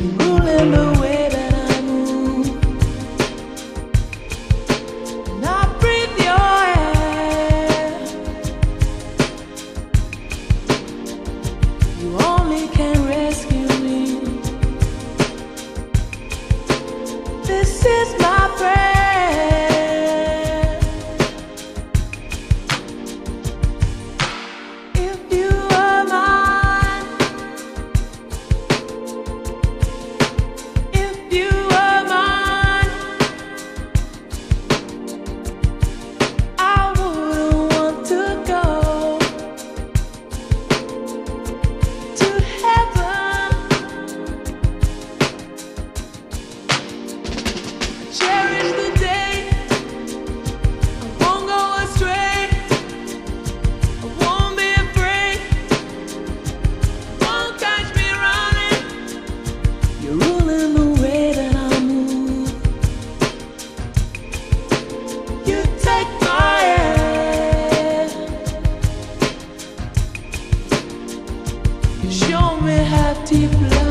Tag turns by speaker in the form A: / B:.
A: ruling the love.